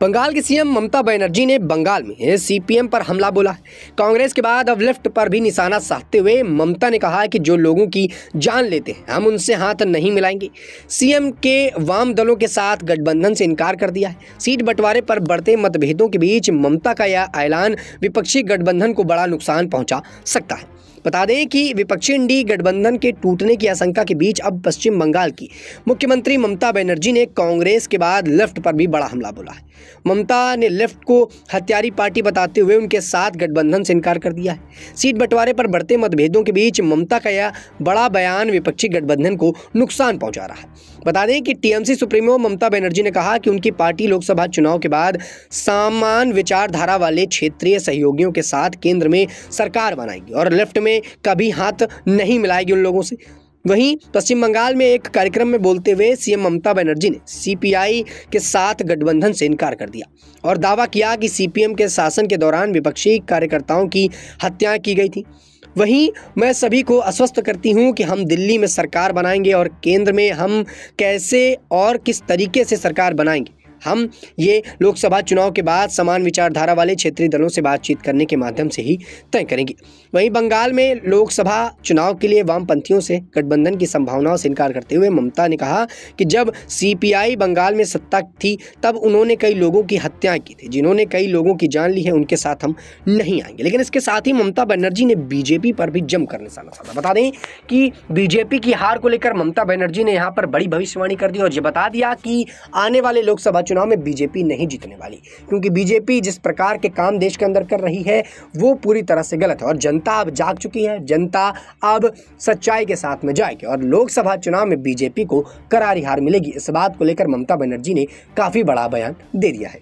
बंगाल की सीएम ममता बनर्जी ने बंगाल में सीपीएम पर हमला बोला। कांग्रेस के बाद अब लेफ़्ट पर भी निशाना साधते हुए ममता ने कहा कि जो लोगों की जान लेते हैं, हम उनसे हाथ नहीं मिलाएँगे। सीएम के वाम दलों के साथ गठबंधन से इनकार कर दिया है। सीट बंटवारे पर बढ़ते मतभेदों के बीच ममता का यह ऐलान विपक्षी गठबंधन को बड़ा नुकसान पहुँचा सकता है। बता दें कि विपक्षी इंडी गठबंधन के टूटने की आशंका के बीच अब पश्चिम बंगाल की मुख्यमंत्री ममता बनर्जी ने कांग्रेस के बाद लेफ़्ट पर भी बड़ा हमला बोला है। ममता ने लेफ़्ट को हत्यारी पार्टी बताते हुए उनके साथ गठबंधन से इनकार कर दिया है। सीट बंटवारे पर बढ़ते मतभेदों के बीच ममता का यह बड़ा बयान विपक्षी गठबंधन को नुकसान पहुँचा रहा है। बता दें कि टीएमसी सुप्रीमो ममता बनर्जी ने कहा कि उनकी पार्टी लोकसभा चुनाव के बाद समान विचारधारा वाले क्षेत्रीय सहयोगियों के साथ केंद्र में सरकार बनाएगी और लेफ़्ट में कभी हाथ नहीं मिलाएगी उन लोगों से। वहीं पश्चिम बंगाल में एक कार्यक्रम में बोलते हुए सीएम ममता बनर्जी ने सीपीआई के साथ गठबंधन से इनकार कर दिया और दावा किया कि सीपीएम के शासन के दौरान विपक्षी कार्यकर्ताओं की हत्याएँ की गई थी। वहीं मैं सभी को आश्वस्त करती हूँ कि हम दिल्ली में सरकार बनाएँगे और केंद्र में हम कैसे और किस तरीके से सरकार बनाएँगे। हम ये लोकसभा चुनाव के बाद समान विचारधारा वाले क्षेत्रीय दलों से बातचीत करने के माध्यम से ही तय करेंगे। वहीं बंगाल में लोकसभा चुनाव के लिए वामपंथियों से गठबंधन की संभावनाओं से इनकार करते हुए ममता ने कहा कि जब सीपीआई बंगाल में सत्ता थी, तब उन्होंने कई लोगों की हत्याएँ की थी। जिन्होंने कई लोगों की जान ली है, उनके साथ हम नहीं आएँगे। लेकिन इसके साथ ही ममता बनर्जी ने बीजेपी पर भी जमकर निशाना साधा। बता दें कि बीजेपी की हार को लेकर ममता बनर्जी ने यहाँ पर बड़ी भविष्यवाणी कर दी और ये बता दिया कि आने वाले लोकसभा चुनाव में बीजेपी नहीं जीतने वाली। क्योंकि बीजेपी जिस प्रकार के काम देश के अंदर कर रही है, वो पूरी तरह से गलत है। और जनता अब जाग चुकी है, जनता अब सच्चाई के साथ में जाएगी। और लोकसभा चुनाव में बीजेपी को करारी हार मिलेगी। इस बात को लेकर ममता बनर्जी ने काफ़ी बड़ा बयान दे दिया है।